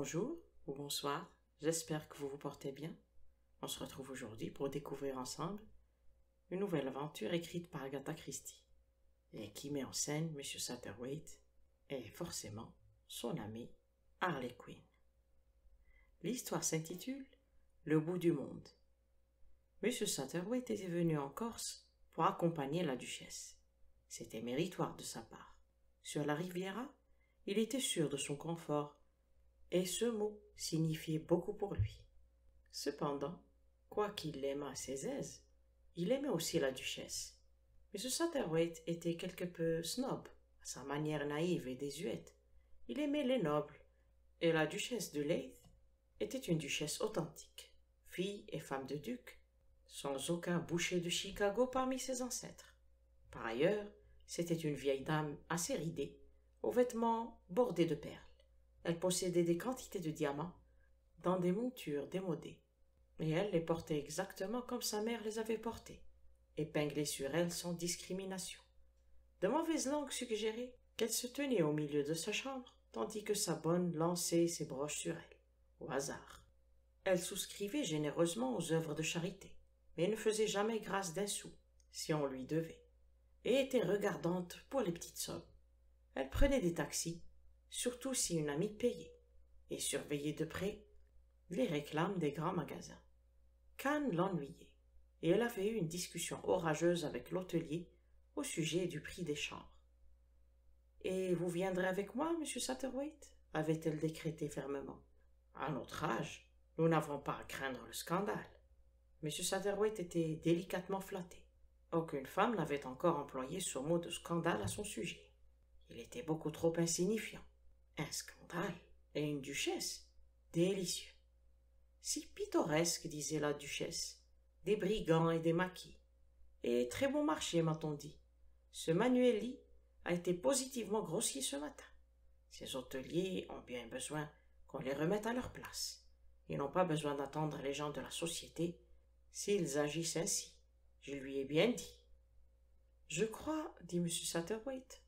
Bonjour ou bonsoir, j'espère que vous vous portez bien. On se retrouve aujourd'hui pour découvrir ensemble une nouvelle aventure écrite par Agatha Christie et qui met en scène M. Satterwhite et forcément son ami Harley Quinn. L'histoire s'intitule Le bout du monde. M. Satterwhite était venu en Corse pour accompagner la duchesse. C'était méritoire de sa part. Sur la Riviera, il était sûr de son confort et ce mot signifiait beaucoup pour lui. Cependant, quoiqu'il l'aimât ses aises, il aimait aussi la duchesse. Mais ce était quelque peu snob, à sa manière naïve et désuète. Il aimait les nobles, et la duchesse de Leith était une duchesse authentique, fille et femme de duc, sans aucun boucher de Chicago parmi ses ancêtres. Par ailleurs, c'était une vieille dame assez ridée, aux vêtements bordés de perles. Elle possédait des quantités de diamants dans des montures démodées, et elle les portait exactement comme sa mère les avait portées, épinglées sur elle sans discrimination. De mauvaises langues suggéraient qu'elle se tenait au milieu de sa chambre, tandis que sa bonne lançait ses broches sur elle, au hasard. Elle souscrivait généreusement aux œuvres de charité, mais ne faisait jamais grâce d'un sou, si on lui devait, et était regardante pour les petites sommes. Elle prenait des taxis, surtout si une amie payait, et surveillait de près les réclames des grands magasins. Cannes l'ennuyait, et elle avait eu une discussion orageuse avec l'hôtelier au sujet du prix des chambres. Et vous viendrez avec moi, monsieur Satterwhite avait-elle décrété fermement. À notre âge, nous n'avons pas à craindre le scandale. Monsieur Satterwhite était délicatement flatté. Aucune femme n'avait encore employé ce mot de scandale à son sujet. Il était beaucoup trop insignifiant. Un scandale et une duchesse. Délicieux. Si pittoresque, disait la duchesse. Des brigands et des maquis. Et très bon marché, m'a-t-on dit. Ce Manueli a été positivement grossier ce matin. Ces hôteliers ont bien besoin qu'on les remette à leur place. Ils n'ont pas besoin d'attendre les gens de la société s'ils agissent ainsi. Je lui ai bien dit. Je crois, dit M. Satterwhite,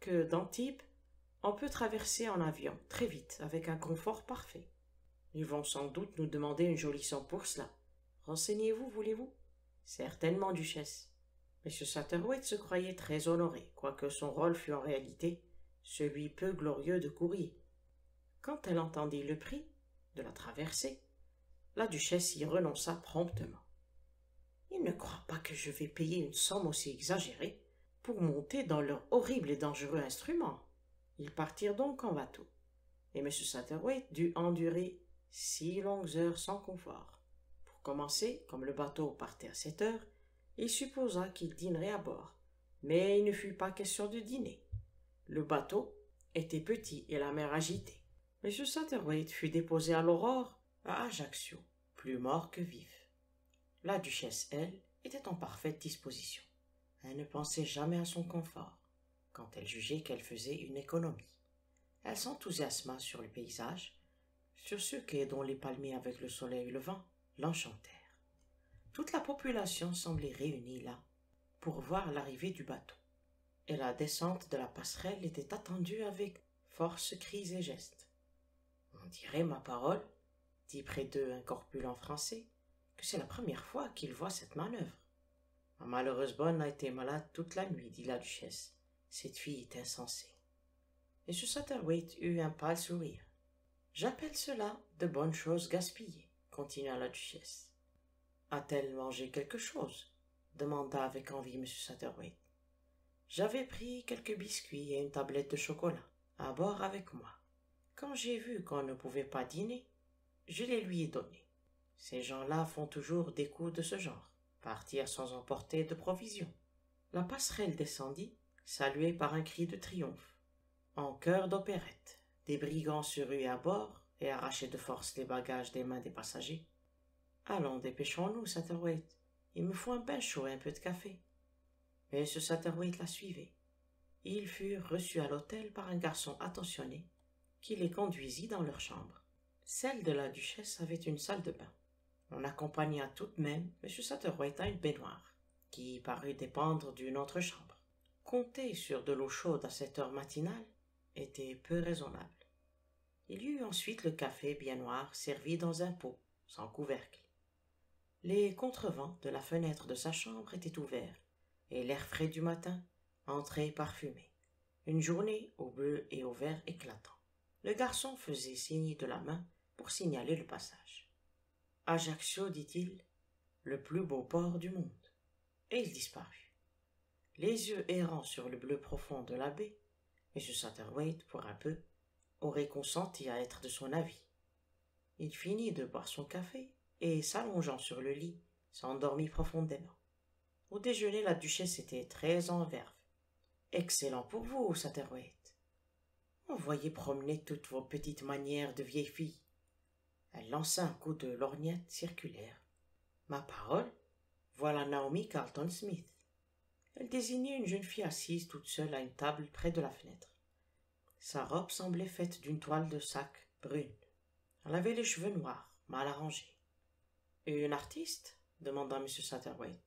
que d'Antibes, on peut traverser en avion, très vite, avec un confort parfait. Ils vont sans doute nous demander une jolie somme pour cela. Renseignez-vous, voulez-vous? Certainement, duchesse. M. Satterwhite se croyait très honoré, quoique son rôle fût en réalité celui peu glorieux de courrier. Quand elle entendit le prix de la traversée, la duchesse y renonça promptement. Il ne croit pas que je vais payer une somme aussi exagérée pour monter dans leur horrible et dangereux instrument. Ils partirent donc en bateau, et M. Satterwhite dut endurer six longues heures sans confort. Pour commencer, comme le bateau partait à sept heures, il supposa qu'il dînerait à bord, mais il ne fut pas question de dîner. Le bateau était petit et la mer agitée. M. Satterwhite fut déposé à l'aurore à Ajaccio, plus mort que vif. La duchesse, elle, était en parfaite disposition. Elle ne pensait jamais à son confort quand elle jugeait qu'elle faisait une économie. Elle s'enthousiasma sur le paysage, sur ce quai dont les palmiers avec le soleil levant l'enchantèrent. Toute la population semblait réunie là pour voir l'arrivée du bateau, et la descente de la passerelle était attendue avec force cris et gestes. On dirait, ma parole, dit près d'eux un corpulent français, que c'est la première fois qu'il voit cette manœuvre. Ma malheureuse bonne a été malade toute la nuit, dit la duchesse. Cette fille est insensée. M. Satterwhite eut un pâle sourire. J'appelle cela de bonnes choses gaspillées, continua la duchesse. A-t-elle mangé quelque chose? demanda avec envie M. Satterwhite. J'avais pris quelques biscuits et une tablette de chocolat à boire avec moi. Quand j'ai vu qu'on ne pouvait pas dîner, je les lui ai donnés. Ces gens-là font toujours des coups de ce genre, partir sans emporter de provisions. La passerelle descendit, saluée par un cri de triomphe. En chœur d'opérette, des brigands se ruaient à bord et arrachaient de force les bagages des mains des passagers. Allons, dépêchons-nous, Satterwhite. Il me faut un pain chaud et un peu de café. Mais ce la suivait. Ils furent reçus à l'hôtel par un garçon attentionné qui les conduisit dans leur chambre. Celle de la duchesse avait une salle de bain. On accompagna tout de même M. Satterwhite à une baignoire, qui parut dépendre d'une autre chambre compter sur de l'eau chaude à cette heure matinale était peu raisonnable. Il y eut ensuite le café bien noir servi dans un pot, sans couvercle. Les contrevents de la fenêtre de sa chambre étaient ouverts, et l'air frais du matin entrait parfumé. Une journée au bleu et au vert éclatant. Le garçon faisait signe de la main pour signaler le passage. Ajaccio, dit-il, le plus beau port du monde. Et il disparut. Les yeux errants sur le bleu profond de la baie, M. Satterwhite, pour un peu, aurait consenti à être de son avis. Il finit de boire son café et, s'allongeant sur le lit, s'endormit profondément. Au déjeuner, la duchesse était très en verve. Excellent pour vous, Satterwhite. On voyait promener toutes vos petites manières de vieille fille. Elle lança un coup de lorgnette circulaire. Ma parole, voilà Naomi Carlton Smith. Elle désignait une jeune fille assise toute seule à une table près de la fenêtre. Sa robe semblait faite d'une toile de sac brune. Elle avait les cheveux noirs, mal arrangés. Une artiste? demanda M. Satterwhite.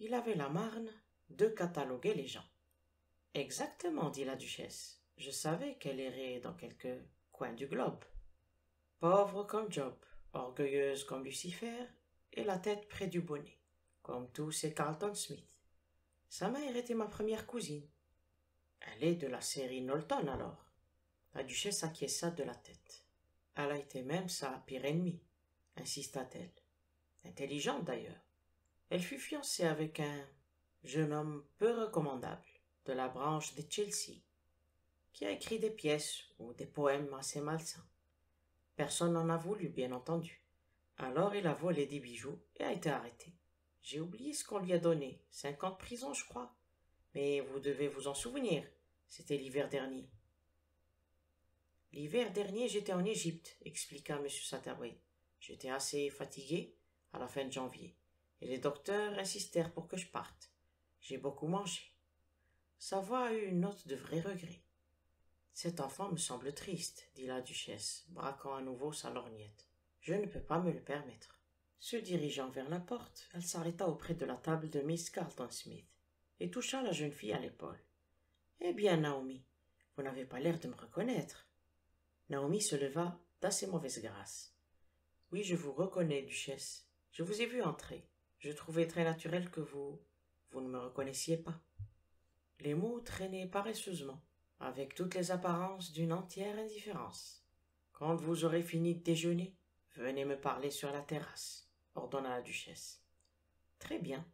Il avait la marne de cataloguer les gens. Exactement, dit la duchesse. Je savais qu'elle errait dans quelque coin du globe. Pauvre comme Job, orgueilleuse comme Lucifer, et la tête près du bonnet, comme tous ces Carlton Smith. Sa mère était ma première cousine. Elle est de la série Knowlton alors. La duchesse acquiesça de la tête. Elle a été même sa pire ennemie, insista-t-elle. Intelligente d'ailleurs. Elle fut fiancée avec un jeune homme peu recommandable de la branche de Chelsea, qui a écrit des pièces ou des poèmes assez malsains. Personne n'en a voulu, bien entendu. Alors il a volé des bijoux et a été arrêté. J'ai oublié ce qu'on lui a donné. Cinq ans de prison, je crois. Mais vous devez vous en souvenir. C'était l'hiver dernier. L'hiver dernier, j'étais en Égypte, expliqua M. Satterway. J'étais assez fatigué à la fin de janvier, et les docteurs insistèrent pour que je parte. J'ai beaucoup mangé. Sa voix a eu une note de vrai regret. Cet enfant me semble triste, dit la duchesse, braquant à nouveau sa lorgnette. Je ne peux pas me le permettre. Se dirigeant vers la porte, elle s'arrêta auprès de la table de Miss Carlton Smith et toucha la jeune fille à l'épaule. Eh bien, Naomi, vous n'avez pas l'air de me reconnaître. Naomi se leva d'assez mauvaise grâce. Oui, je vous reconnais, duchesse. Je vous ai vu entrer. Je trouvais très naturel que vous. vous ne me reconnaissiez pas. Les mots traînaient paresseusement avec toutes les apparences d'une entière indifférence. Quand vous aurez fini de déjeuner, venez me parler sur la terrasse, ordonna la duchesse. Très bien.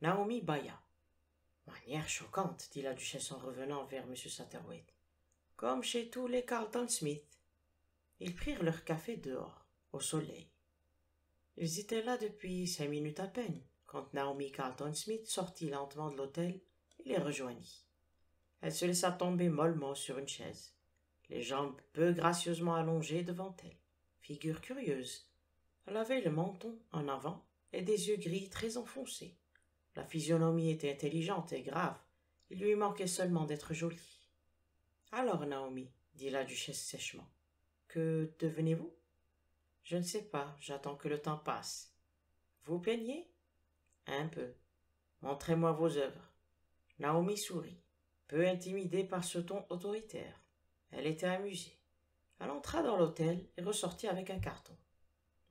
Naomi bâilla. Manière choquante, dit la duchesse en revenant vers M. Satterwhite. Comme chez tous les Carlton Smith. Ils prirent leur café dehors, au soleil. Ils étaient là depuis cinq minutes à peine, quand Naomi Carlton Smith sortit lentement de l'hôtel et les rejoignit. Elle se laissa tomber mollement sur une chaise, les jambes peu gracieusement allongées devant elle. Figure curieuse. Elle avait le menton en avant et des yeux gris très enfoncés. La physionomie était intelligente et grave. Il lui manquait seulement d'être jolie. Alors, Naomi, dit la duchesse sèchement, que devenez-vous? Je ne sais pas, j'attends que le temps passe. Vous peignez Un peu. Montrez-moi vos œuvres. Naomi sourit peu intimidée par ce ton autoritaire. Elle était amusée. Elle entra dans l'hôtel et ressortit avec un carton.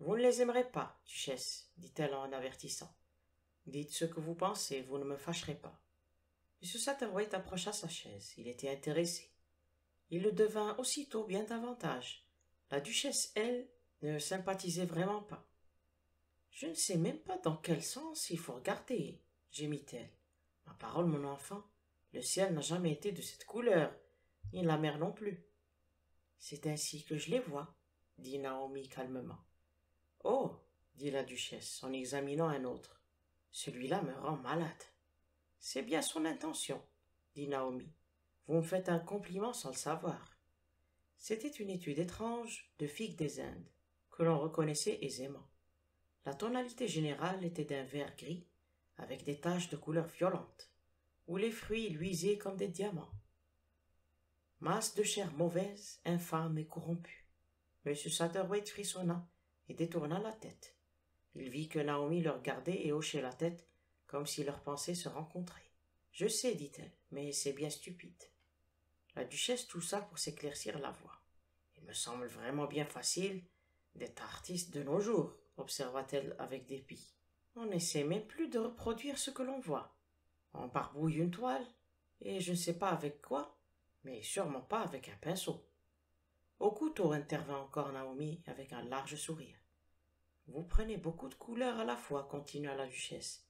Vous ne les aimerez pas, duchesse, dit-elle en avertissant. Dites ce que vous pensez, vous ne me fâcherez pas. M. Satterwhite approcha sa chaise. Il était intéressé. Il le devint aussitôt bien davantage. La duchesse, elle, ne sympathisait vraiment pas. Je ne sais même pas dans quel sens il faut regarder, gémit-elle. Ma parole, mon enfant, le ciel n'a jamais été de cette couleur, ni la mer non plus. C'est ainsi que je les vois, dit Naomi calmement. Oh, dit la duchesse en examinant un autre. Celui-là me rend malade. C'est bien son intention, dit Naomi. Vous me faites un compliment sans le savoir. C'était une étude étrange de figue des Indes, que l'on reconnaissait aisément. La tonalité générale était d'un vert gris, avec des taches de couleur violente où les fruits luisaient comme des diamants. Masse de chair mauvaise, infâme et corrompue. M. Satterwhite frissonna et détourna la tête. Il vit que Naomi le regardait et hochait la tête comme si leurs pensées se rencontraient. Je sais, dit-elle, mais c'est bien stupide. La duchesse toussa pour s'éclaircir la voix. Il me semble vraiment bien facile d'être artiste de nos jours, observa-t-elle avec dépit. On n'essaie même plus de reproduire ce que l'on voit. On barbouille une toile, et je ne sais pas avec quoi, mais sûrement pas avec un pinceau. Intervint encore Naomi avec un large sourire. Vous prenez beaucoup de couleurs à la fois, continua la duchesse.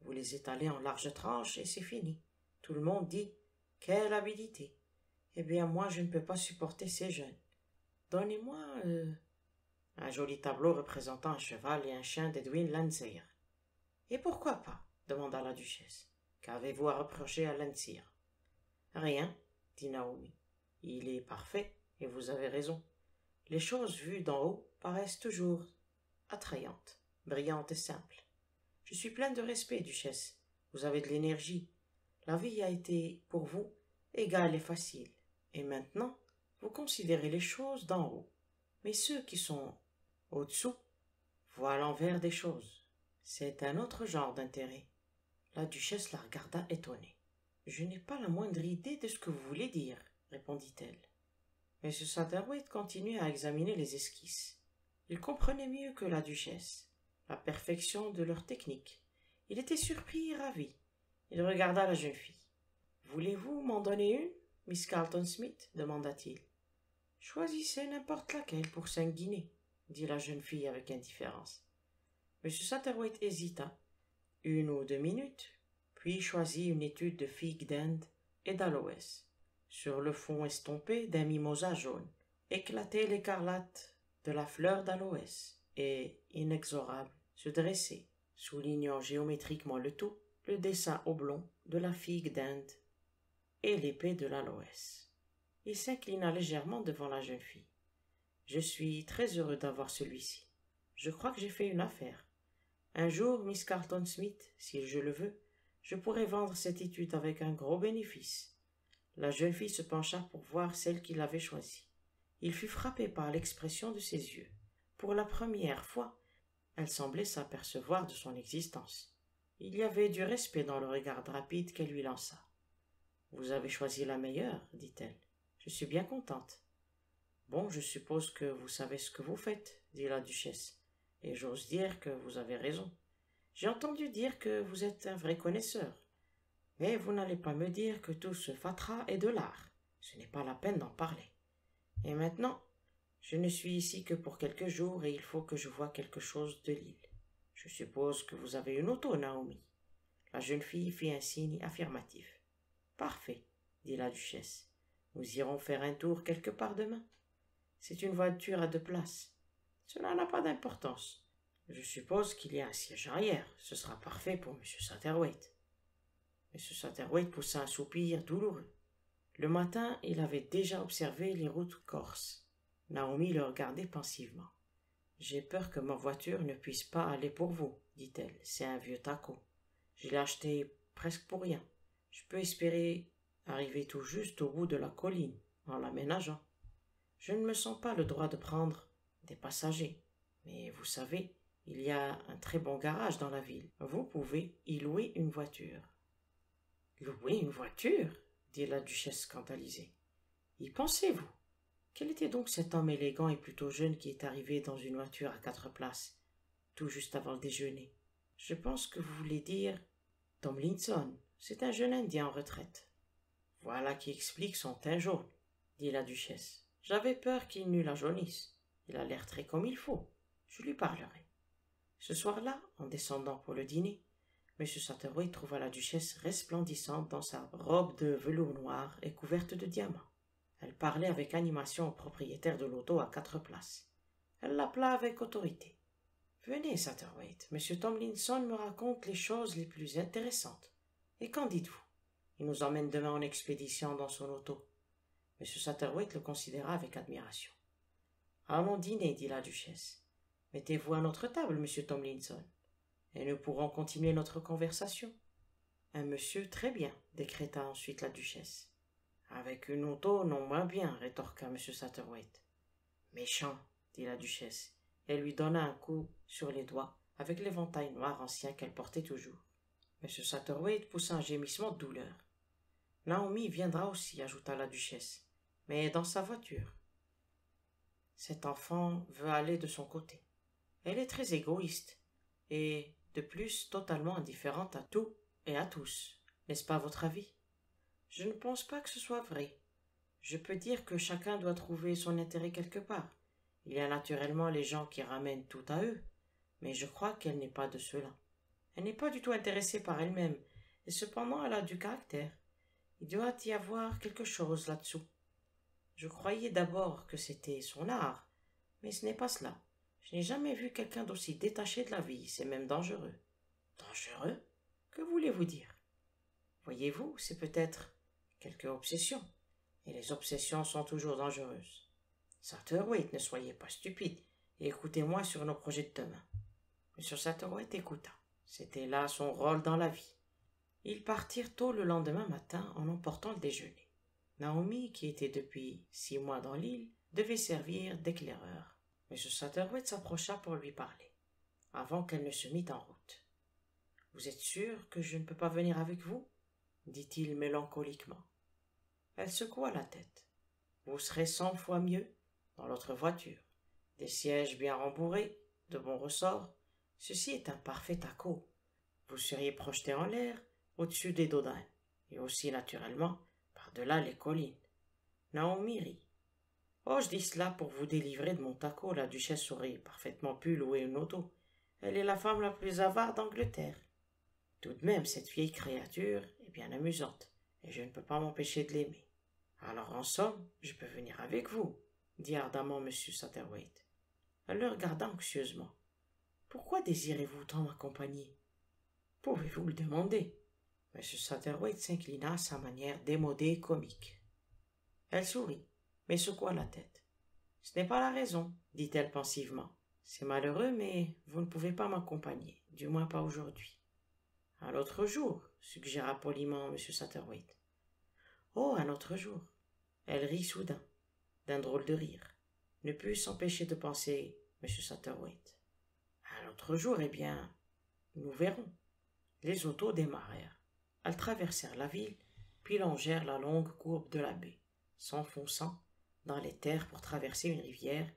Vous les étalez en larges tranches et c'est fini. Tout le monde dit Quelle habilité. Eh bien, moi, je ne peux pas supporter ces jeunes. Donnez-moi euh, un joli tableau représentant un cheval et un chien d'Edwin Landseer. Et pourquoi pas? demanda la duchesse. Qu'avez-vous à reprocher à Landseer? Rien, dit Naomi. Il est parfait, et vous avez raison. Les choses vues d'en haut paraissent toujours attrayantes, brillantes et simples. Je suis pleine de respect, duchesse. Vous avez de l'énergie. La vie a été, pour vous, égale et facile. Et maintenant, vous considérez les choses d'en haut. Mais ceux qui sont au-dessous voient l'envers des choses. C'est un autre genre d'intérêt. La duchesse la regarda étonnée. Je n'ai pas la moindre idée de ce que vous voulez dire, répondit-elle. M. Satterwhite continuait à examiner les esquisses. Il comprenait mieux que la duchesse la perfection de leur technique. Il était surpris et ravi. Il regarda la jeune fille. Voulez-vous m'en donner une, Miss Carlton Smith? demanda-t-il. Choisissez n'importe laquelle pour cinq guinées, dit la jeune fille avec indifférence. M. Satterwhite hésita une ou deux minutes, puis choisit une étude de figues d'Inde et d'aloès, sur le fond estompé d'un mimosa jaune, éclatait l'écarlate de la fleur d'aloès, et, inexorable, se dressait, soulignant géométriquement le tout, le dessin oblong de la figue d'Inde et l'épée de l'aloès. Il s'inclina légèrement devant la jeune fille. Je suis très heureux d'avoir celui-ci. Je crois que j'ai fait une affaire. Un jour, Miss Carlton Smith, si je le veux, je pourrai vendre cette étude avec un gros bénéfice. La jeune fille se pencha pour voir celle qu'il avait choisie. Il fut frappé par l'expression de ses yeux. Pour la première fois, elle semblait s'apercevoir de son existence. Il y avait du respect dans le regard rapide qu'elle lui lança. Vous avez choisi la meilleure, dit-elle. Je suis bien contente. Bon, je suppose que vous savez ce que vous faites, dit la duchesse, et j'ose dire que vous avez raison. J'ai entendu dire que vous êtes un vrai connaisseur. Mais vous n'allez pas me dire que tout ce fatras est de l'art. Ce n'est pas la peine d'en parler. Et maintenant, je ne suis ici que pour quelques jours et il faut que je voie quelque chose de l'île. Je suppose que vous avez une auto, Naomi. La jeune fille fit un signe affirmatif. Parfait, dit la duchesse. Nous irons faire un tour quelque part demain. C'est une voiture à deux places. Cela n'a pas d'importance. Je suppose qu'il y a un siège arrière. Ce sera parfait pour M. Satterwhite. M. Satterwhite poussa un soupir douloureux. Le matin, il avait déjà observé les routes corses. Naomi le regardait pensivement. J'ai peur que ma voiture ne puisse pas aller pour vous, dit-elle. C'est un vieux taco. Je l'ai acheté presque pour rien. Je peux espérer arriver tout juste au bout de la colline en l'aménageant. Je ne me sens pas le droit de prendre des passagers. Mais vous savez, il y a un très bon garage dans la ville. Vous pouvez y louer une voiture. Louer une voiture dit la duchesse scandalisée. Y pensez-vous? Quel était donc cet homme élégant et plutôt jeune qui est arrivé dans une voiture à quatre places, tout juste avant le déjeuner? Je pense que vous voulez dire Tomlinson. C'est un jeune Indien en retraite. Voilà qui explique son teint jaune, dit la duchesse. J'avais peur qu'il n'eût la jaunisse. Il a l'air très comme il faut. Je lui parlerai. Ce soir-là, en descendant pour le dîner, M. Satterway trouva la duchesse resplendissante dans sa robe de velours noir et couverte de diamants. Elle parlait avec animation au propriétaire de l'auto à quatre places. Elle l'appela avec autorité. Venez, Satterwhite, M. Tomlinson me raconte les choses les plus intéressantes. Et qu'en dites-vous? Il nous emmène demain en expédition dans son auto. M. Satterwhite le considéra avec admiration. Allons dîner, dit la duchesse. Mettez-vous à notre table, monsieur Tomlinson, et nous pourrons continuer notre conversation. Un monsieur très bien, décréta ensuite la duchesse. Avec une auto, non moins bien, rétorqua M. Satterwhite. Méchant, dit la duchesse. Elle lui donna un coup sur les doigts avec l'éventail noir ancien qu'elle portait toujours. M. Satterwhite poussa un gémissement de douleur. Naomi viendra aussi, ajouta la duchesse, mais dans sa voiture. Cet enfant veut aller de son côté. Elle est très égoïste et, de plus, totalement indifférente à tout et à tous. N'est-ce pas votre avis? Je ne pense pas que ce soit vrai. Je peux dire que chacun doit trouver son intérêt quelque part. Il y a naturellement les gens qui ramènent tout à eux, mais je crois qu'elle n'est pas de ceux-là. Elle n'est pas du tout intéressée par elle-même, et cependant elle a du caractère. Il doit y avoir quelque chose là-dessous. Je croyais d'abord que c'était son art, mais ce n'est pas cela. Je n'ai jamais vu quelqu'un d'aussi détaché de la vie, c'est même dangereux. Dangereux? Que voulez-vous dire? Voyez-vous, c'est peut-être quelque obsession, et les obsessions sont toujours dangereuses. Satterwhite, ne soyez pas stupide, et écoutez-moi sur nos projets de demain. M. Satterwhite écouta. C'était là son rôle dans la vie. Ils partirent tôt le lendemain matin en emportant le déjeuner. Naomi, qui était depuis six mois dans l'île, devait servir d'éclaireur. M. S'approcha pour lui parler, avant qu'elle ne se mît en route. Vous êtes sûr que je ne peux pas venir avec vous? dit-il mélancoliquement. Elle secoua la tête. Vous serez cent fois mieux dans l'autre voiture. Des sièges bien rembourrés, de bons ressorts. Ceci est un parfait taco. Vous seriez projeté en l'air, au-dessus des Dodins, et aussi naturellement par-delà les collines. Naomi rit. Oh, je dis cela pour vous délivrer de mon taco. La duchesse aurait parfaitement pu louer une auto. Elle est la femme la plus avare d'Angleterre. Tout de même, cette vieille créature est bien amusante, et je ne peux pas m'empêcher de l'aimer. Alors, en somme, je peux venir avec vous, dit ardemment M. Satterwhite. Elle le regarda anxieusement. Pourquoi désirez-vous tant m'accompagner? Pouvez-vous le demander? M. Satterwhite s'inclina à sa manière démodée et comique. Elle sourit, mais secoua la tête. Ce n'est pas la raison, dit-elle pensivement. C'est malheureux, mais vous ne pouvez pas m'accompagner, du moins pas aujourd'hui. Un autre jour, suggéra poliment M. Satterwhite. Oh, un autre jour. Elle rit soudain, d'un drôle de rire. Ne put s'empêcher de penser M. Satterwhite. Un autre jour, eh bien, nous verrons. Les autos démarrèrent. Elles traversèrent la ville, puis longèrent la longue courbe de la baie, s'enfonçant dans les terres pour traverser une rivière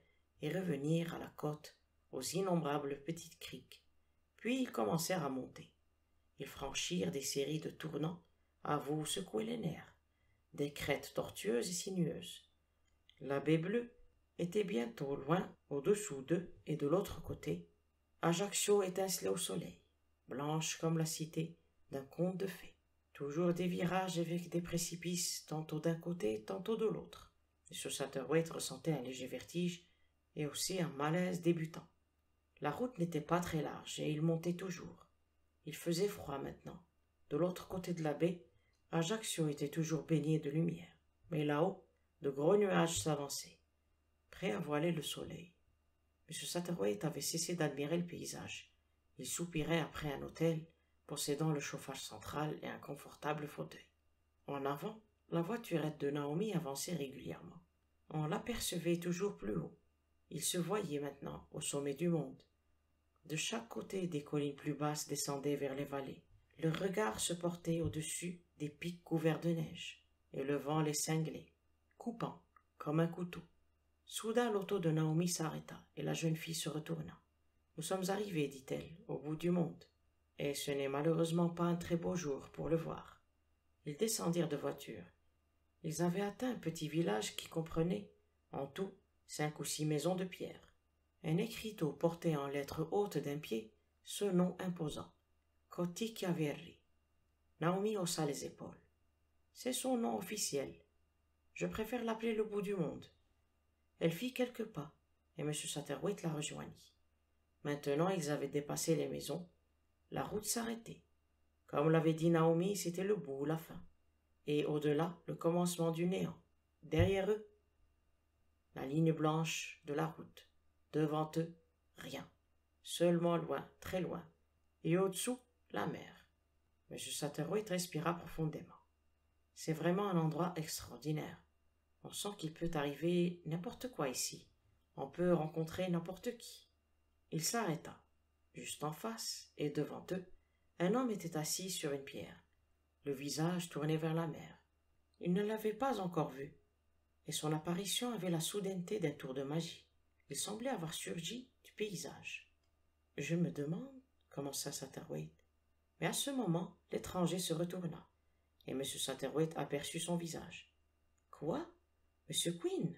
et revenir à la côte aux innombrables petites criques. Puis ils commencèrent à monter. Ils franchirent des séries de tournants à vous secouer les nerfs, des crêtes tortueuses et sinueuses. La baie bleue était bientôt loin au-dessous d'eux et de l'autre côté. Ajaccio étincelait au soleil, blanche comme la cité d'un conte de fées. Toujours des virages avec des précipices tantôt d'un côté, tantôt de l'autre. M. Satterwhite ressentait un léger vertige et aussi un malaise débutant. La route n'était pas très large et il montait toujours. Il faisait froid maintenant. De l'autre côté de la baie, Ajaccio était toujours baigné de lumière. Mais là-haut, de gros nuages s'avançaient, prêts à voiler le soleil. M. Satterwhite avait cessé d'admirer le paysage. Il soupirait après un hôtel, possédant le chauffage central et un confortable fauteuil. En avant, la voiturette de Naomi avançait régulièrement. On l'apercevait toujours plus haut. Il se voyait maintenant au sommet du monde. De chaque côté des collines plus basses descendaient vers les vallées. Le regard se portait au-dessus des pics couverts de neige, et le vent les cinglait, coupant comme un couteau. Soudain l'auto de Naomi s'arrêta, et la jeune fille se retourna. Nous sommes arrivés, dit-elle, au bout du monde, et ce n'est malheureusement pas un très beau jour pour le voir. Ils descendirent de voiture. Ils avaient atteint un petit village qui comprenait, en tout, cinq ou six maisons de pierre. Un écriteau portait en lettres hautes d'un pied ce nom imposant Cotichiaverri. Naomi haussa les épaules. C'est son nom officiel. Je préfère l'appeler le bout du monde. Elle fit quelques pas, et M. Satterwhite la rejoignit. Maintenant ils avaient dépassé les maisons. La route s'arrêtait. Comme l'avait dit Naomi, c'était le bout, la fin. Et au-delà, le commencement du néant. Derrière eux, la ligne blanche de la route. Devant eux, rien. Seulement loin, très loin. Et au-dessous, la mer. M. Satterwhite respira profondément. C'est vraiment un endroit extraordinaire. On sent qu'il peut arriver n'importe quoi ici. On peut rencontrer n'importe qui. Il s'arrêta. Juste en face, et devant eux, un homme était assis sur une pierre, le visage tourné vers la mer. Il ne l'avait pas encore vu, et son apparition avait la soudaineté d'un tour de magie. Il semblait avoir surgi du paysage. Je me demande, commença Satterwhite. Mais à ce moment, l'étranger se retourna, et M. Satterwhite aperçut son visage. Quoi? Monsieur Quinn?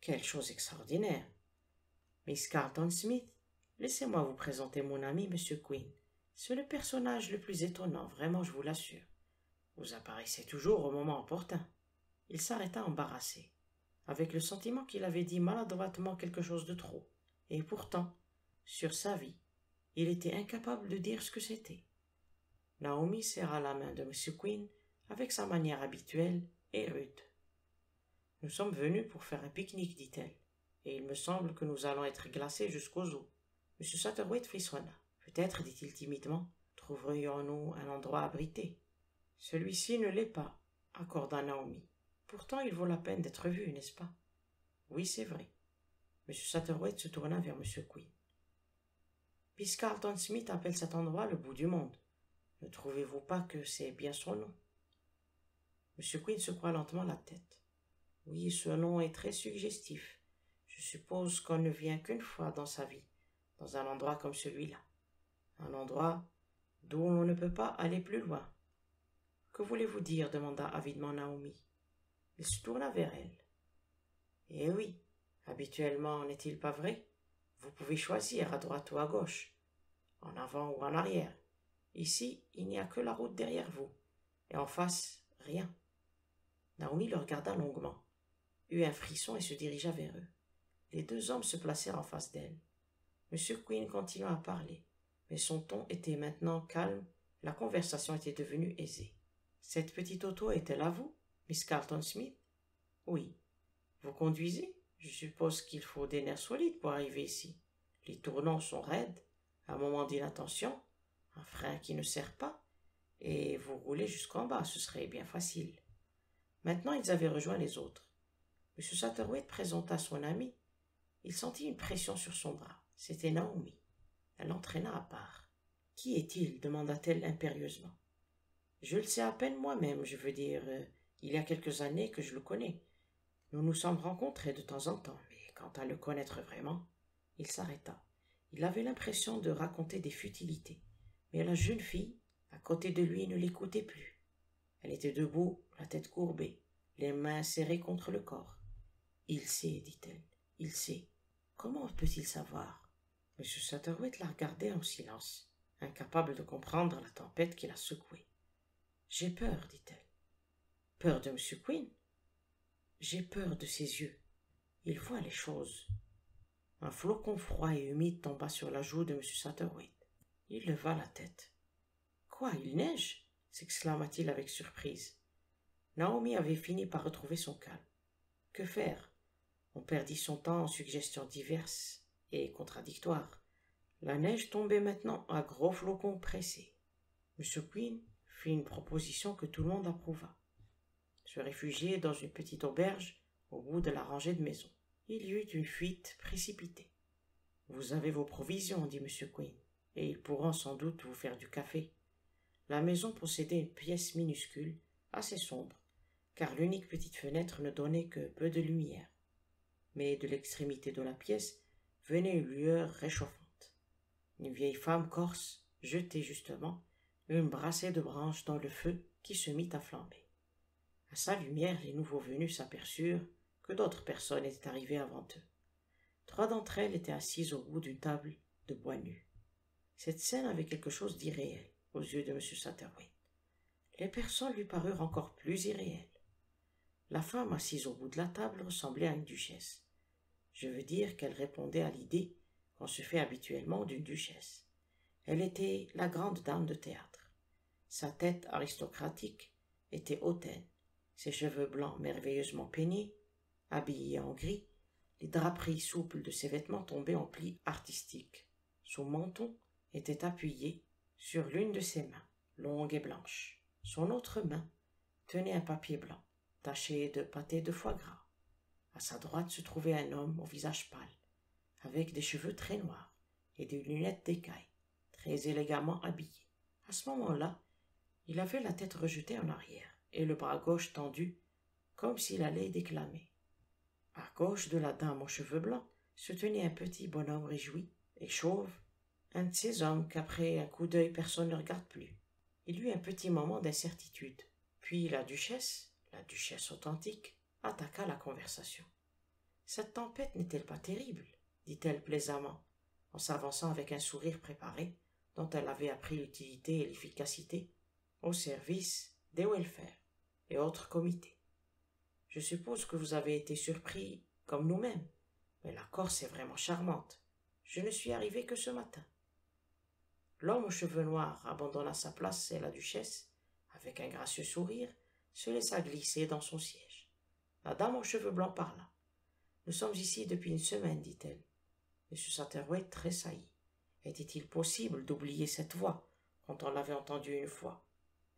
Quelle chose extraordinaire Miss Carlton Smith, laissez-moi vous présenter mon ami Monsieur Quinn. C'est le personnage le plus étonnant, vraiment, je vous l'assure. Vous apparaissez toujours au moment opportun. Il s'arrêta embarrassé, avec le sentiment qu'il avait dit maladroitement quelque chose de trop, et pourtant, sur sa vie, il était incapable de dire ce que c'était. Naomi serra la main de M. Quinn avec sa manière habituelle et rude. Nous sommes venus pour faire un pique-nique, dit-elle, et il me semble que nous allons être glacés jusqu'aux os. M. Satterwhite frissonna. Peut-être, dit-il timidement, trouverions-nous un endroit abrité. Celui-ci ne l'est pas, accorda Naomi. Pourtant, il vaut la peine d'être vu, n'est-ce pas? Oui, c'est vrai. M. Satterwhite se tourna vers M. Quinn. Miss Carlton Smith appelle cet endroit le bout du monde. Ne trouvez-vous pas que c'est bien son nom? M. Quinn secoua lentement la tête. Oui, ce nom est très suggestif. Je suppose qu'on ne vient qu'une fois dans sa vie, dans un endroit comme celui-là. Un endroit d'où on ne peut pas aller plus loin. Que voulez-vous dire demanda avidement Naomi. Il se tourna vers elle. Eh oui, habituellement, n'est-il pas vrai? Vous pouvez choisir à droite ou à gauche, en avant ou en arrière. Ici, il n'y a que la route derrière vous, et en face, rien. Naomi le regarda longuement, eut un frisson et se dirigea vers eux. Les deux hommes se placèrent en face d'elle. M. Quinn continua à parler, mais son ton était maintenant calme, la conversation était devenue aisée. Cette petite auto est-elle à vous, Miss Carlton Smith? Oui. Vous conduisez? Je suppose qu'il faut des nerfs solides pour arriver ici. Les tournants sont raides, un moment d'inattention, un frein qui ne sert pas, et vous roulez jusqu'en bas, ce serait bien facile. Maintenant, ils avaient rejoint les autres. M. Satterwhite présenta son ami. Il sentit une pression sur son bras. C'était Naomi. Elle l'entraîna à part. Qui est-il? demanda-t-elle impérieusement. Je le sais à peine moi-même, je veux dire, euh, il y a quelques années que je le connais. Nous nous sommes rencontrés de temps en temps, mais quant à le connaître vraiment, il s'arrêta. Il avait l'impression de raconter des futilités, mais la jeune fille, à côté de lui, ne l'écoutait plus. Elle était debout, la tête courbée, les mains serrées contre le corps. Il sait, dit-elle, il sait. Comment peut-il savoir? M. Satterwhite la regardait en silence, incapable de comprendre la tempête qui la secouait. J'ai peur, dit-elle. Peur de M. Quinn J'ai peur de ses yeux. Il voit les choses. Un flocon froid et humide tomba sur la joue de M. Satterwhite. Il leva la tête. Quoi, il neige? s'exclama-t-il avec surprise. Naomi avait fini par retrouver son calme. Que faire? On perdit son temps en suggestions diverses et contradictoires. La neige tombait maintenant à gros flocons pressés. M. Quinn fit une proposition que tout le monde approuva. Se réfugier dans une petite auberge au bout de la rangée de maisons. Il y eut une fuite précipitée. Vous avez vos provisions, dit M. Quinn, et ils pourront sans doute vous faire du café. La maison possédait une pièce minuscule, assez sombre, car l'unique petite fenêtre ne donnait que peu de lumière. Mais de l'extrémité de la pièce venait une lueur réchauffante. Une vieille femme corse jetait justement une brassée de branches dans le feu qui se mit à flamber. À sa lumière, les nouveaux venus s'aperçurent que d'autres personnes étaient arrivées avant eux. Trois d'entre elles étaient assises au bout d'une table de bois nu. Cette scène avait quelque chose d'irréel aux yeux de M. Satterwhite. Les personnes lui parurent encore plus irréelles. La femme assise au bout de la table ressemblait à une duchesse. Je veux dire qu'elle répondait à l'idée qu'on se fait habituellement d'une duchesse. Elle était la grande dame de théâtre. Sa tête aristocratique était hautaine, ses cheveux blancs merveilleusement peignés, habillée en gris, les draperies souples de ses vêtements tombaient en plis artistiques. Son menton était appuyé sur l'une de ses mains, longue et blanche. Son autre main tenait un papier blanc, taché de pâté de foie gras. À sa droite se trouvait un homme au visage pâle, avec des cheveux très noirs et des lunettes d'écaille très élégamment habillé. À ce moment-là, il avait la tête rejetée en arrière et le bras gauche tendu, comme s'il allait déclamer. À gauche de la dame aux cheveux blancs se tenait un petit bonhomme réjoui et chauve, un de ces hommes qu'après un coup d'œil personne ne regarde plus. Il eut un petit moment d'incertitude. Puis la duchesse, la duchesse authentique, attaqua la conversation. Cette tempête n'est-elle pas terrible? dit-elle plaisamment, en s'avançant avec un sourire préparé, dont elle avait appris l'utilité et l'efficacité, au service des welfare et autres comités. Je suppose que vous avez été surpris comme nous-mêmes, mais la Corse est vraiment charmante. Je ne suis arrivé que ce matin. L'homme aux cheveux noirs abandonna sa place et la duchesse, avec un gracieux sourire, se laissa glisser dans son siège. La dame aux cheveux blancs parla. Nous sommes ici depuis une semaine, dit-elle. M. Satterwhite tressaillit. Était-il possible d'oublier cette voix quand on l'avait entendue une fois?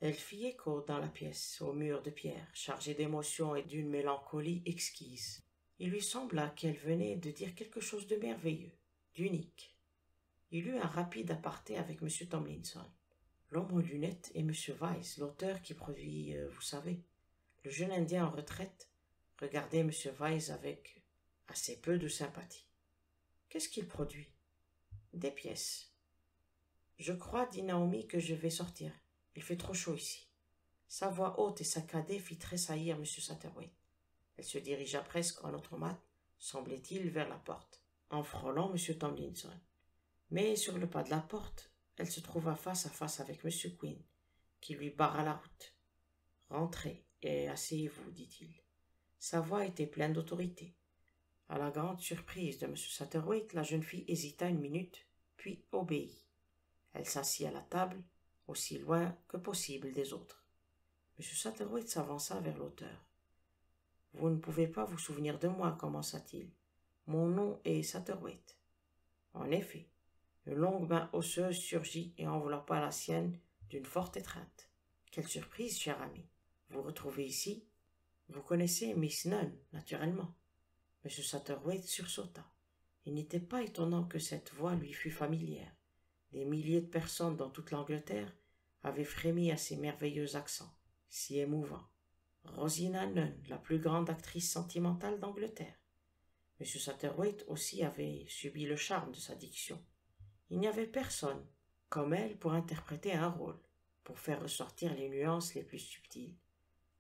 Elle fit écho dans la pièce, au mur de pierre, chargé d'émotion et d'une mélancolie exquise. Il lui sembla qu'elle venait de dire quelque chose de merveilleux, d'unique. Il eut un rapide aparté avec M. Tomlinson. L'homme aux lunettes et M. Weiss, l'auteur qui produit, euh, vous savez. Le jeune Indien en retraite regardait M. Weiss avec assez peu de sympathie. Qu'est-ce qu'il produit? Des pièces. Je crois, dit Naomi, que je vais sortir. Il fait trop chaud ici. Sa voix haute et saccadée fit tressaillir M. Satterwhite. Elle se dirigea presque en automate, semblait-il, vers la porte, en frôlant M. Tomlinson. Mais sur le pas de la porte, elle se trouva face à face avec M. Quinn, qui lui barra la route. Rentrez et asseyez-vous, dit-il. Sa voix était pleine d'autorité. À la grande surprise de M. Satterwhite, la jeune fille hésita une minute, puis obéit. Elle s'assit à la table, aussi loin que possible des autres. M. Satterwhite s'avança vers l'auteur. Vous ne pouvez pas vous souvenir de moi, commença-t-il. Mon nom est Satterwhite. En effet, une longue main osseuse surgit et enveloppa la sienne d'une forte étreinte. Quelle surprise, cher ami. Vous retrouvez ici Vous connaissez Miss Nunn, naturellement. M. Satterwhite sursauta. Il n'était pas étonnant que cette voix lui fût familière. Des milliers de personnes dans toute l'Angleterre avaient frémi à ces merveilleux accents, si émouvants. Rosina Nunn, la plus grande actrice sentimentale d'Angleterre. M. Satterwhite aussi avait subi le charme de sa diction. Il n'y avait personne comme elle pour interpréter un rôle, pour faire ressortir les nuances les plus subtiles.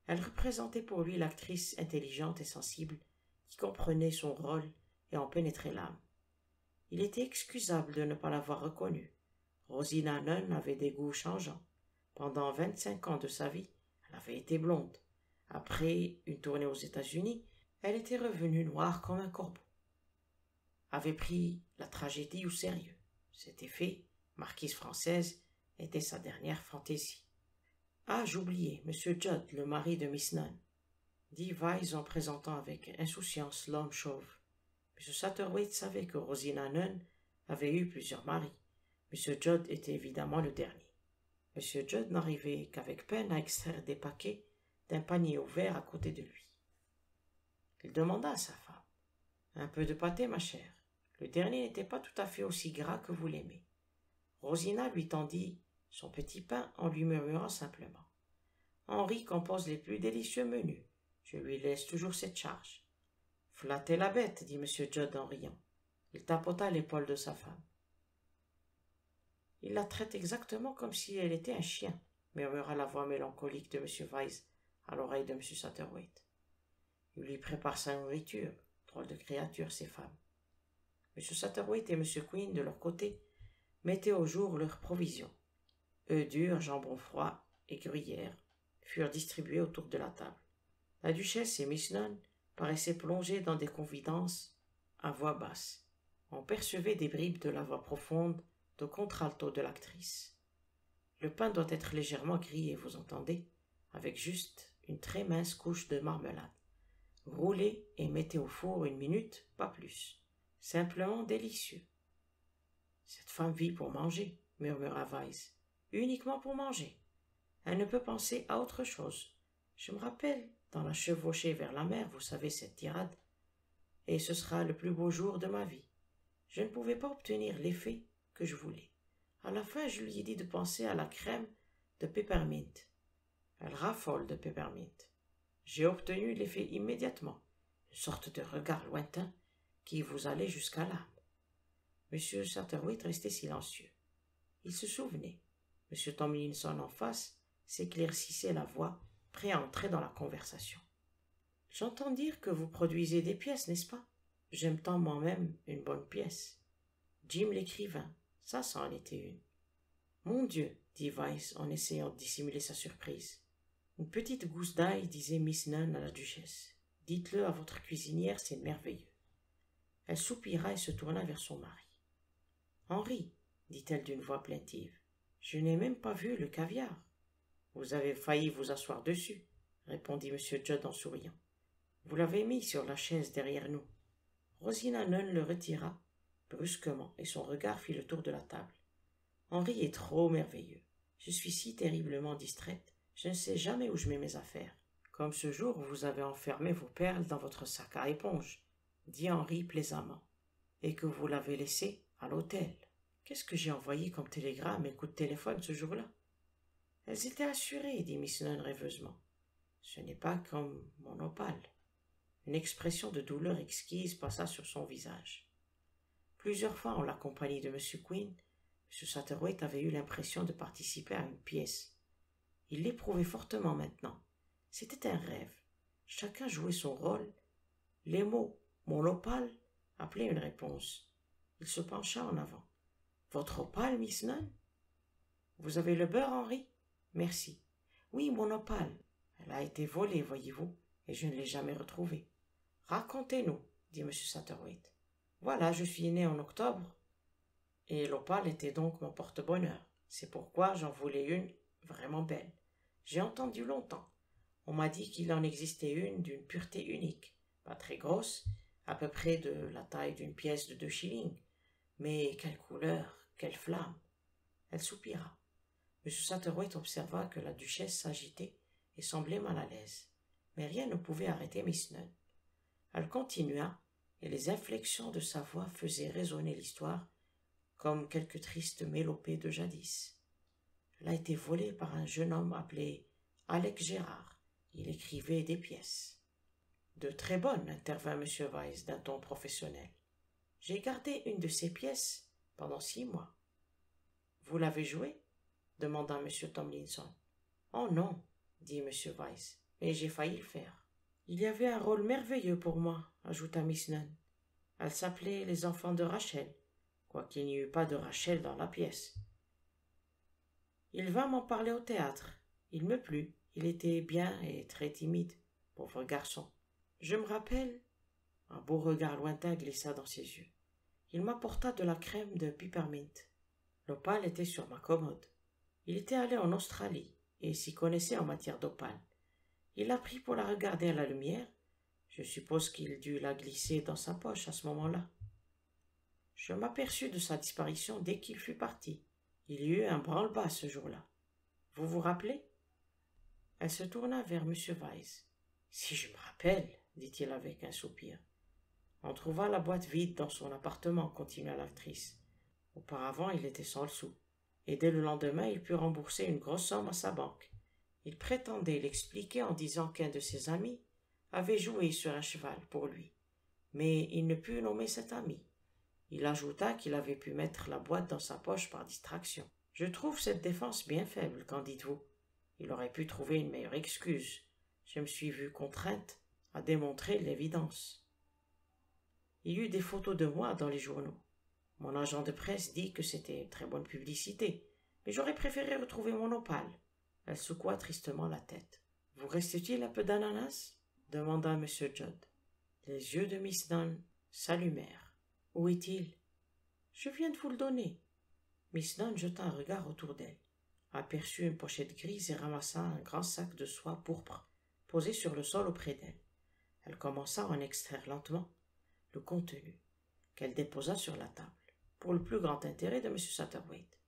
Elle représentait pour lui l'actrice intelligente et sensible qui comprenait son rôle et en pénétrait l'âme. Il était excusable de ne pas l'avoir reconnue. Rosina Nunn avait des goûts changeants. Pendant vingt-cinq ans de sa vie, elle avait été blonde. Après une tournée aux États-Unis, elle était revenue noire comme un corbeau. Avait pris la tragédie au sérieux. C'était fait, marquise française, était sa dernière fantaisie. Ah, j'oubliais, monsieur Judd, le mari de Miss Nunn dit Weiss en présentant avec insouciance l'homme chauve. M. Satterwhite savait que Rosina Nunn avait eu plusieurs maris. M. Judd était évidemment le dernier. M. Judd n'arrivait qu'avec peine à extraire des paquets d'un panier ouvert à côté de lui. Il demanda à sa femme. Un peu de pâté, ma chère. Le dernier n'était pas tout à fait aussi gras que vous l'aimez. Rosina lui tendit son petit pain en lui murmurant simplement. Henri compose les plus délicieux menus. Je lui laisse toujours cette charge. Flattez la bête, dit M. Judd en riant. Il tapota l'épaule de sa femme. Il la traite exactement comme si elle était un chien, murmura la voix mélancolique de M. Weiss à l'oreille de M. Satterwhite. Il lui prépare sa nourriture. Drôle de créature, ces femmes. M. Satterwhite et M. Quinn, de leur côté, mettaient au jour leurs provisions. Œufs durs, jambon froid et gruyère furent distribués autour de la table. La duchesse et Miss Nunn paraissaient plongées dans des confidences à voix basse. On percevait des bribes de la voix profonde de contralto de l'actrice. Le pain doit être légèrement grillé, vous entendez, avec juste une très mince couche de marmelade. Roulez et mettez au four une minute, pas plus. Simplement délicieux. Cette femme vit pour manger, murmura Weiss. Uniquement pour manger. Elle ne peut penser à autre chose. Je me rappelle dans la chevauchée vers la mer, vous savez, cette tirade. Et ce sera le plus beau jour de ma vie. Je ne pouvais pas obtenir l'effet que je voulais. À la fin, je lui ai dit de penser à la crème de peppermint. Elle raffole de peppermint. J'ai obtenu l'effet immédiatement. Une sorte de regard lointain qui vous allait jusqu'à l'âme. M. Satterwhite restait silencieux. Il se souvenait. M. Tomlinson en face s'éclaircissait la voix, prêt à entrer dans la conversation. J'entends dire que vous produisez des pièces, n'est-ce pas? J'aime tant moi-même une bonne pièce. Jim l'écrivain, ça, ça en était une. Mon Dieu, dit Weiss en essayant de dissimuler sa surprise. Une petite gousse d'ail, disait Miss Nunn à la duchesse. Dites-le à votre cuisinière, c'est merveilleux. Elle soupira et se tourna vers son mari. Henri, dit-elle d'une voix plaintive, je n'ai même pas vu le caviar. Vous avez failli vous asseoir dessus, répondit M. Judd en souriant. Vous l'avez mis sur la chaise derrière nous. Rosina Nunn le retira brusquement et son regard fit le tour de la table. Henri est trop merveilleux. Je suis si terriblement distraite. Je ne sais jamais où je mets mes affaires. Comme ce jour où vous avez enfermé vos perles dans votre sac à éponge, dit Henri plaisamment, et que vous l'avez laissé à l'hôtel. Qu'est-ce que j'ai envoyé comme télégramme et coup de téléphone ce jour-là? Elles étaient assurées, dit Miss Nunn rêveusement. Ce n'est pas comme mon opale. Une expression de douleur exquise passa sur son visage. Plusieurs fois, en la compagnie de M. Quinn, M. Satterwhite avait eu l'impression de participer à une pièce. Il l'éprouvait fortement maintenant. C'était un rêve. Chacun jouait son rôle. Les mots mon opale appelaient une réponse. Il se pencha en avant. Votre opale, Miss Nunn? Vous avez le beurre, Henri? Merci. Oui, mon opale. Elle a été volée, voyez-vous, et je ne l'ai jamais retrouvée. Racontez-nous, dit M. Satterwhite. Voilà, je suis né en octobre. Et l'opale était donc mon porte-bonheur. C'est pourquoi j'en voulais une vraiment belle. J'ai entendu longtemps. On m'a dit qu'il en existait une d'une pureté unique, pas très grosse, à peu près de la taille d'une pièce de deux shillings. Mais quelle couleur, quelle flamme. Elle soupira. M. Observa que la duchesse s'agitait et semblait mal à l'aise. Mais rien ne pouvait arrêter Miss Nunn. Elle continua, et les inflexions de sa voix faisaient résonner l'histoire comme quelque triste mélopée de jadis. Elle a été volée par un jeune homme appelé Alec Gérard. Il écrivait des pièces. De très bonnes, intervint M. Weiss d'un ton professionnel. J'ai gardé une de ces pièces pendant six mois. Vous l'avez jouée? Demanda M. Tomlinson. Oh non, dit M. Weiss, mais j'ai failli le faire. Il y avait un rôle merveilleux pour moi, ajouta Miss Nunn. Elle s'appelait Les enfants de Rachel, quoiqu'il n'y eût pas de Rachel dans la pièce. Il vint m'en parler au théâtre. Il me plut. Il était bien et très timide, pauvre garçon. Je me rappelle. Un beau regard lointain glissa dans ses yeux. Il m'apporta de la crème de peppermint. L'opale était sur ma commode. Il était allé en Australie et s'y connaissait en matière d'opale. Il l'a pris pour la regarder à la lumière. Je suppose qu'il dut la glisser dans sa poche à ce moment-là. Je m'aperçus de sa disparition dès qu'il fut parti. Il y eut un branle-bas ce jour-là. Vous vous rappelez? Elle se tourna vers M. Weiss. Si je me rappelle, dit-il avec un soupir. On trouva la boîte vide dans son appartement, continua l'actrice. Auparavant, il était sans le sou, et dès le lendemain, il put rembourser une grosse somme à sa banque. Il prétendait l'expliquer en disant qu'un de ses amis avait joué sur un cheval pour lui, mais il ne put nommer cet ami. Il ajouta qu'il avait pu mettre la boîte dans sa poche par distraction. Je trouve cette défense bien faible, qu'en dites-vous? Il aurait pu trouver une meilleure excuse. Je me suis vue contrainte à démontrer l'évidence. Il y eut des photos de moi dans les journaux. Mon agent de presse dit que c'était une très bonne publicité, mais j'aurais préféré retrouver mon opale. Elle secoua tristement la tête. Vous reste-t-il un peu d'ananas? demanda M. Judd. Les yeux de Miss Dunn s'allumèrent. Où est-il? Je viens de vous le donner. Miss Dunn jeta un regard autour d'elle, aperçut une pochette grise et ramassa un grand sac de soie pourpre posé sur le sol auprès d'elle. Elle commença à en extraire lentement le contenu, qu'elle déposa sur la table, pour le plus grand intérêt de M. Satterwhite.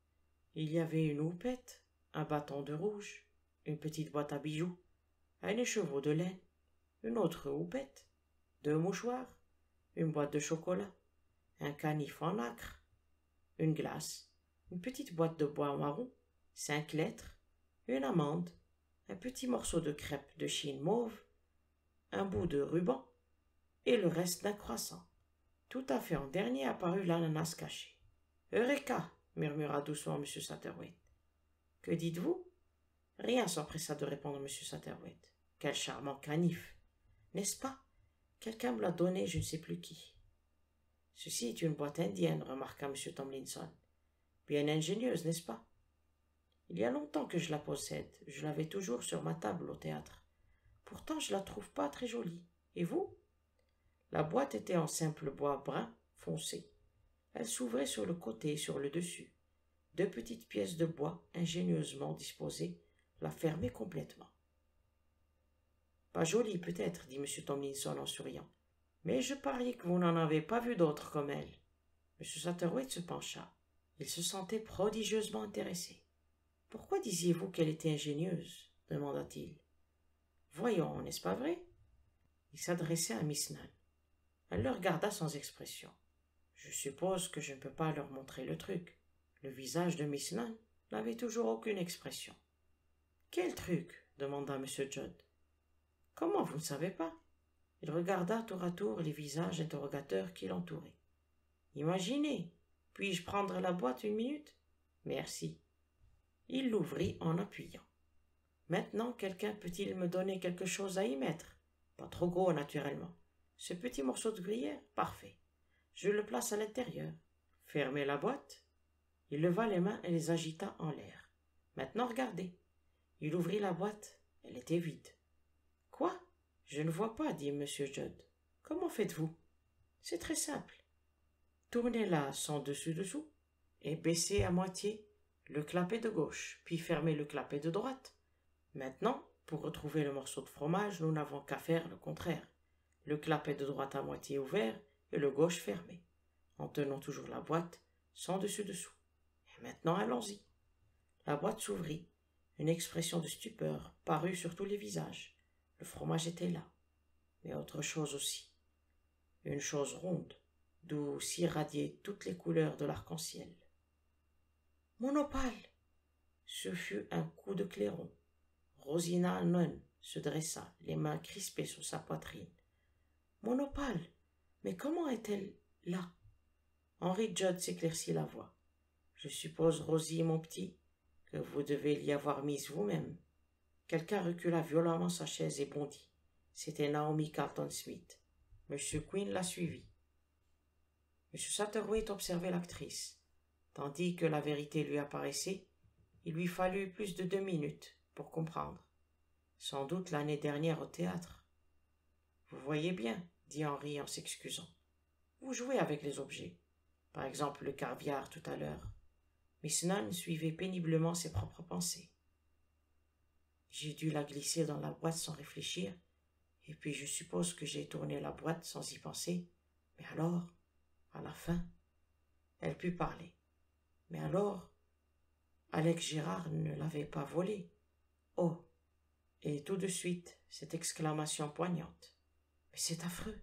Il y avait une houppette, un bâton de rouge, une petite boîte à bijoux, un écheveau de laine, une autre houppette, deux mouchoirs, une boîte de chocolat, un canif en nacre, une glace, une petite boîte de bois marron, cinq lettres, une amande, un petit morceau de crêpe de chine mauve, un bout de ruban et le reste d'un croissant. Tout à fait en dernier apparut l'ananas caché. Eureka murmura doucement M. Satterwhite. Que dites-vous? Rien s'empressa de répondre M. Satterwhite. Quel charmant canif N'est-ce pas? Quelqu'un me l'a donné, je ne sais plus qui. Ceci est une boîte indienne, remarqua M. Tomlinson. Bien ingénieuse, n'est-ce pas? Il y a longtemps que je la possède. Je l'avais toujours sur ma table au théâtre. Pourtant, je la trouve pas très jolie. Et vous? La boîte était en simple bois brun foncé. Elle s'ouvrait sur le côté et sur le dessus. Deux petites pièces de bois ingénieusement disposées la fermaient complètement. Pas jolie peut-être, dit M. Tomlinson en souriant. Mais je parie que vous n'en avez pas vu d'autres comme elle. M. Satterwhite se pencha. Il se sentait prodigieusement intéressé. Pourquoi disiez-vous qu'elle était ingénieuse? demanda-t-il. Voyons, n'est-ce pas vrai? Il s'adressait à Miss Nunn. Elle le regarda sans expression. Je suppose que je ne peux pas leur montrer le truc. Le visage de Miss Nunn n'avait toujours aucune expression. Quel truc? demanda M. Judd. Comment vous ne savez pas? Il regarda tour à tour les visages interrogateurs qui l'entouraient. Imaginez. Puis-je prendre la boîte une minute? Merci. Il l'ouvrit en appuyant. Maintenant, quelqu'un peut-il me donner quelque chose à y mettre? Pas trop gros, naturellement. Ce petit morceau de gruyère Parfait. Je le place à l'intérieur. Fermez la boîte. Il leva les mains et les agita en l'air. Maintenant, regardez. Il ouvrit la boîte. Elle était vide. Quoi? Je ne vois pas, dit M. Judd. Comment faites-vous? C'est très simple. Tournez-la sans dessus-dessous et baissez à moitié le clapet de gauche, puis fermez le clapet de droite. Maintenant, pour retrouver le morceau de fromage, nous n'avons qu'à faire le contraire. Le clapet de droite à moitié ouvert et le gauche fermé, en tenant toujours la boîte sans dessus-dessous. Et maintenant, allons-y. La boîte s'ouvrit. Une expression de stupeur parut sur tous les visages. Le fromage était là, mais autre chose aussi. Une chose ronde, d'où s'irradiaient toutes les couleurs de l'arc-en-ciel. Mon opale Ce fut un coup de clairon. Rosina Nunn se dressa, les mains crispées sur sa poitrine. Mon opale Mais comment est-elle là? Henri Judd s'éclaircit la voix. Je suppose, Rosie, mon petit, que vous devez l'y avoir mise vous-même. Quelqu'un recula violemment sa chaise et bondit. C'était Naomi Carlton Smith. M. Quinn la suivit. M. Satterwhite observait l'actrice. Tandis que la vérité lui apparaissait, il lui fallut plus de deux minutes pour comprendre. Sans doute l'année dernière au théâtre. Vous voyez bien, dit Henri en s'excusant. Vous jouez avec les objets. Par exemple le caviar tout à l'heure. Miss Nunn suivait péniblement ses propres pensées. J'ai dû la glisser dans la boîte sans réfléchir, et puis je suppose que j'ai tourné la boîte sans y penser. Mais alors, à la fin, elle put parler. Mais alors, Alex Gérard ne l'avait pas volée. Oh. Et tout de suite, cette exclamation poignante. Mais c'est affreux.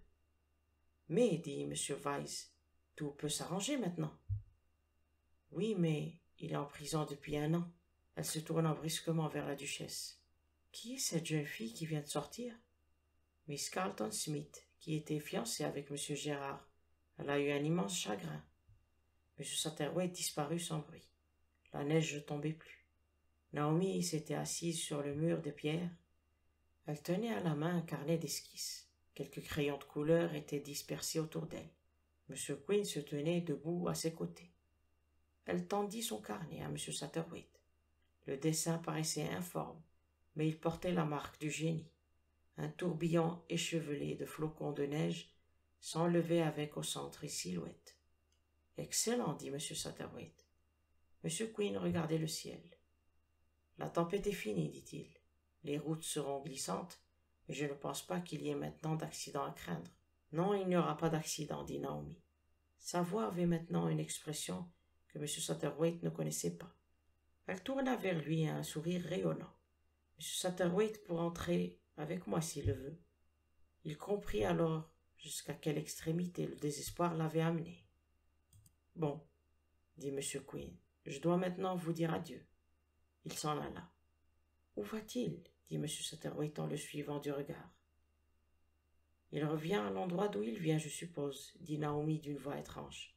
Mais, dit M. Weiss, tout peut s'arranger maintenant. Oui, mais il est en prison depuis un an. Elle se tourna brusquement vers la duchesse. Qui est cette jeune fille qui vient de sortir? Miss Carlton Smith, qui était fiancée avec M. Gérard. Elle a eu un immense chagrin. M. Satterwhite disparut sans bruit. La neige ne tombait plus. Naomi s'était assise sur le mur de pierre. Elle tenait à la main un carnet d'esquisses. Quelques crayons de couleur étaient dispersés autour d'elle. M. Quinn se tenait debout à ses côtés. Elle tendit son carnet à M. Satterwhite. Le dessin paraissait informe, mais il portait la marque du génie. Un tourbillon échevelé de flocons de neige s'enlevait avec au centre une silhouette. Excellent, dit M. Satterwhite. M. Quinn regardait le ciel. La tempête est finie, dit-il. Les routes seront glissantes, je ne pense pas qu'il y ait maintenant d'accident à craindre. Non, il n'y aura pas d'accident, dit Naomi. Sa voix avait maintenant une expression que M. Satterwhite ne connaissait pas. Elle tourna vers lui un sourire rayonnant. M. Satterwhite pour entrer avec moi s'il le veut. Il comprit alors jusqu'à quelle extrémité le désespoir l'avait amené. Bon, dit M. Quinn, je dois maintenant vous dire adieu. Il s'en alla. Où va-t-il? Dit M. Satterwhite en le suivant du regard. Il revient à l'endroit d'où il vient, je suppose, dit Naomi d'une voix étrange.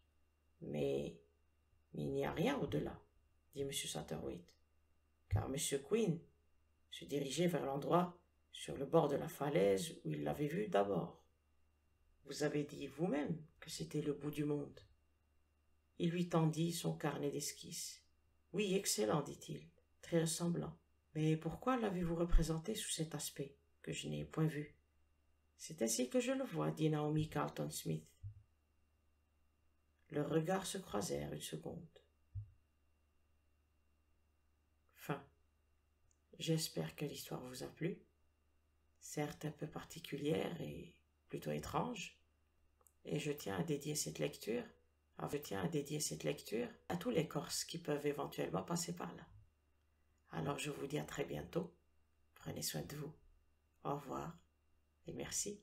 Mais, il n'y a rien au-delà, dit M. Satterwhite, car M. Quinn se dirigeait vers l'endroit sur le bord de la falaise où il l'avait vu d'abord. Vous avez dit vous-même que c'était le bout du monde. Il lui tendit son carnet d'esquisses. Oui, excellent, dit-il, très ressemblant. Mais pourquoi l'avez-vous représenté sous cet aspect que je n'ai point vu? C'est ainsi que je le vois, dit Naomi Carlton Smith. Leurs regards se croisèrent une seconde. Fin. J'espère que l'histoire vous a plu. Certes un peu particulière et plutôt étrange. Et je tiens à dédier cette lecture, je tiens à dédier cette lecture à tous les Corses qui peuvent éventuellement passer par là. Alors je vous dis à très bientôt. Prenez soin de vous. Au revoir et merci.